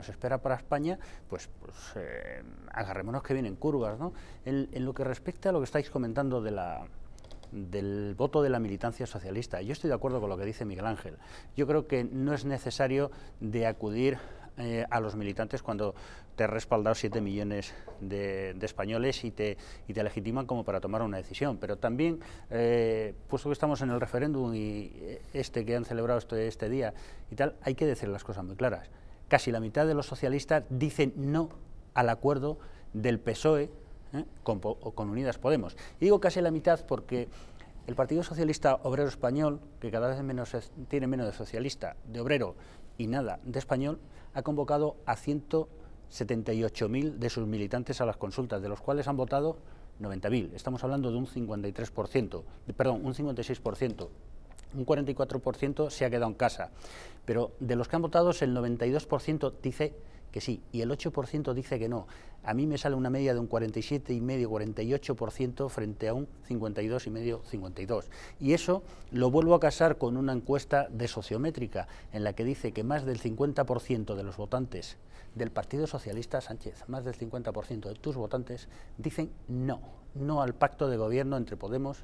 nos espera para España, pues, pues eh, agarrémonos que vienen curvas. ¿no? En, lo que respecta a lo que estáis comentando de la, del voto de la militancia socialista, yo estoy de acuerdo con lo que dice Miguel Ángel. Yo creo que no es necesario de acudir eh, a los militantes cuando te has respaldado 7 millones de, españoles y te, y te legitiman como para tomar una decisión. Pero también, eh, puesto que estamos en el referéndum y este que han celebrado este, este día y tal, hay que decir las cosas muy claras casi la mitad de los socialistas dicen no al acuerdo del PSOE ¿eh? con, con Unidas Podemos. Y digo casi la mitad porque el Partido Socialista Obrero Español, que cada vez menos tiene menos de socialista, de obrero y nada de español, ha convocado a 178.000 de sus militantes a las consultas, de los cuales han votado 90.000. Estamos hablando de un 53%, perdón, un 56% un 44% se ha quedado en casa. Pero de los que han votado, el 92% dice que sí y el 8% dice que no. A mí me sale una media de un 47,5-48% frente a un 52,5-52. Y eso lo vuelvo a casar con una encuesta de sociométrica en la que dice que más del 50% de los votantes del Partido Socialista Sánchez, más del 50% de tus votantes dicen no, no al pacto de gobierno entre Podemos